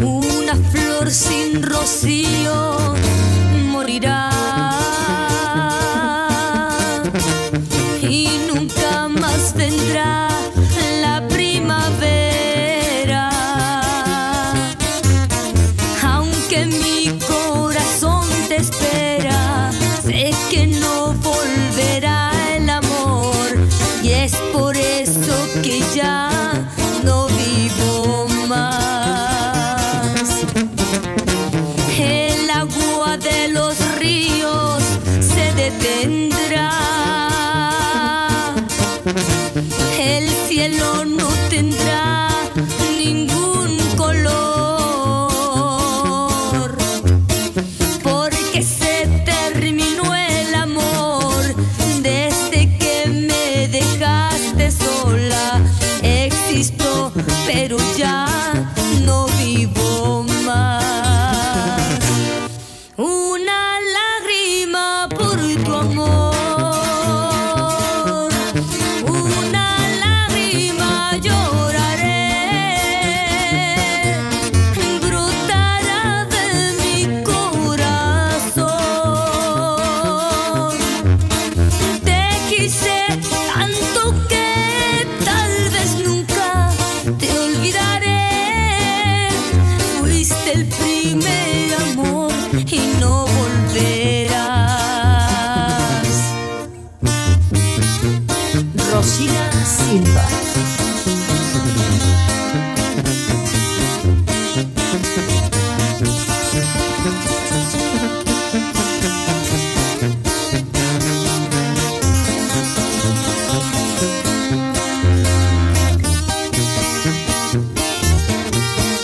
una flor sin rocío morirá. Y nunca más vendrá la primavera. Aunque mi corazón te espera, sé que no volverá el amor. Y es por eso que ya... El cielo no tendrá ningún color. Porque se terminó el amor desde que me dejaste sola. Existo, pero ya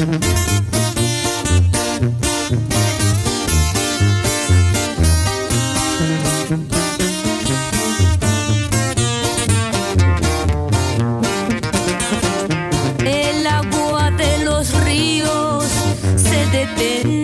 El agua de los ríos se detendrá.